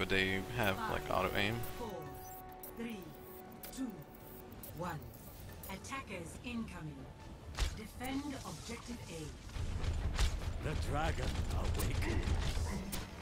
Would they have like auto aim? Four, three, two, one. Attackers incoming. Defend objective A. The dragon awakens.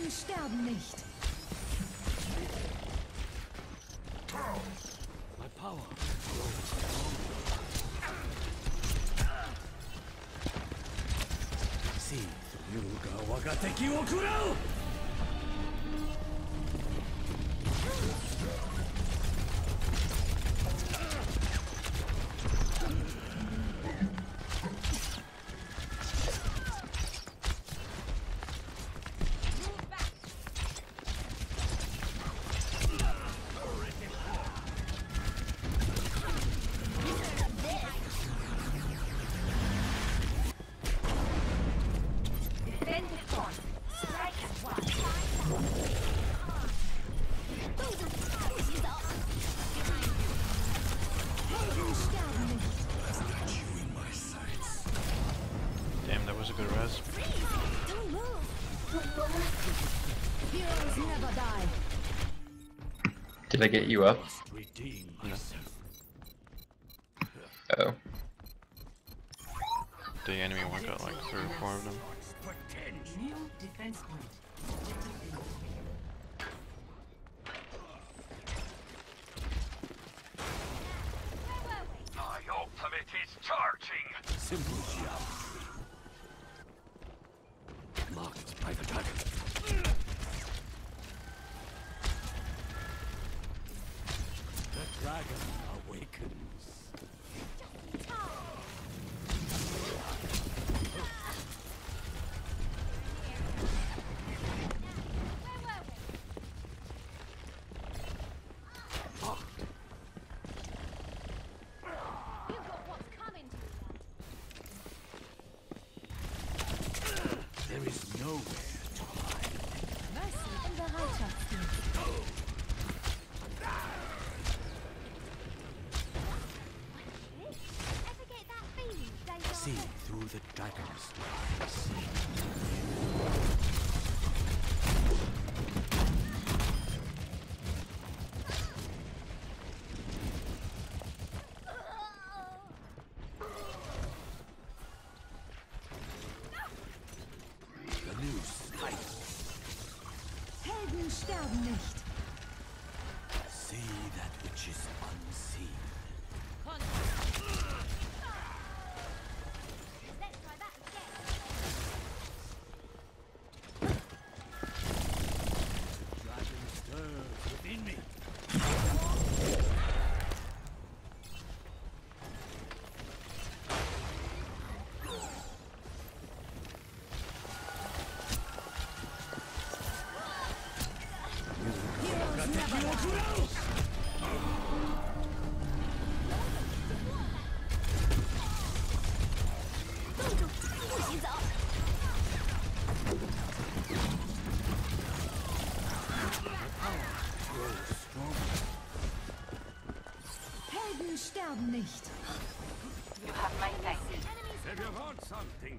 Helden sterben nicht. My power. See, Ryuga Wagateki wo kurau! Never die. Did I get you up? Must redeem myself. Oh. The enemy one got like three or four of them. Potential. New defense point. Objective A. My ultimate is charging! Simple geometry. Marked by the dragon. The dragon awakens. You've got what's coming to you. There is nowhere to hide. Mercy im Bereitschaftsdienst. Ever get that feeling deja See through the dragon's eyes. The new sight. Helden sterben nicht. See that which is unseen.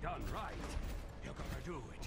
Done right, you gotta do it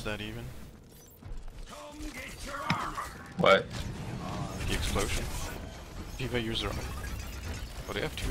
Is that even? What? The explosion? D.Va user. Oh, they have two.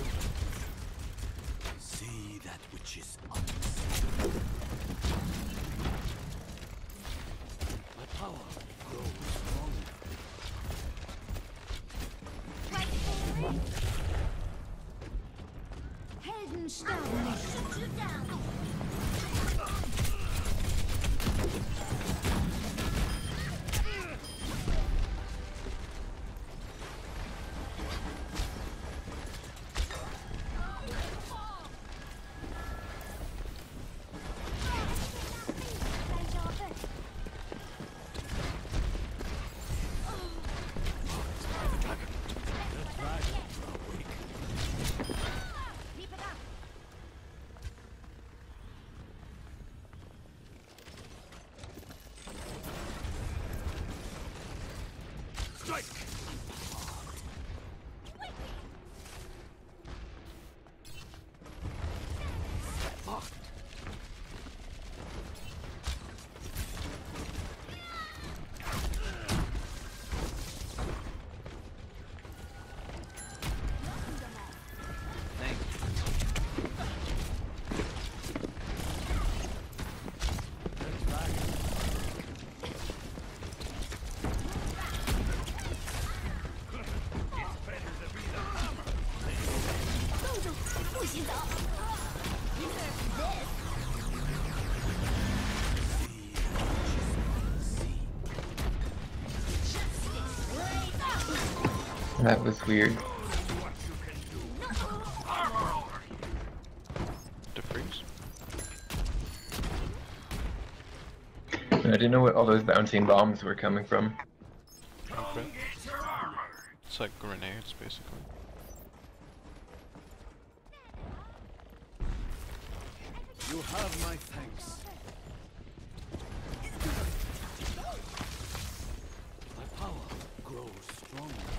That was weird. Defreeze? I didn't know what all those bouncing bombs were coming from. Okay. It's like grenades, basically. You have my thanks. My power grows stronger.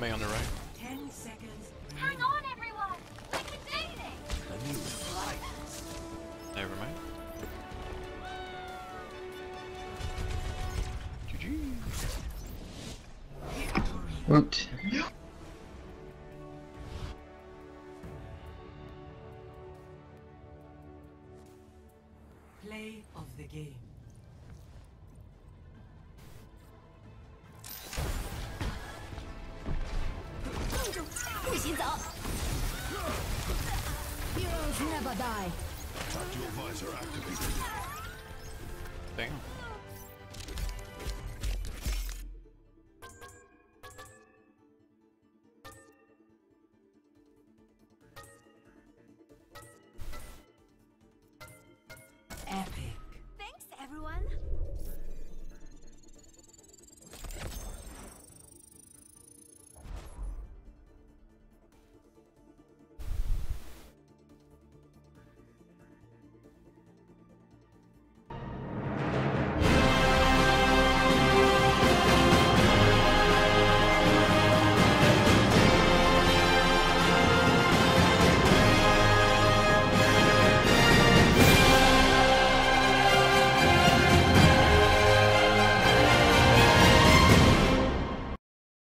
Mei on the right. Ten seconds. Hang on, everyone. Liquidating. The new light. Never mind. GG. Woot. Never die. Tactical visor activated. Damn.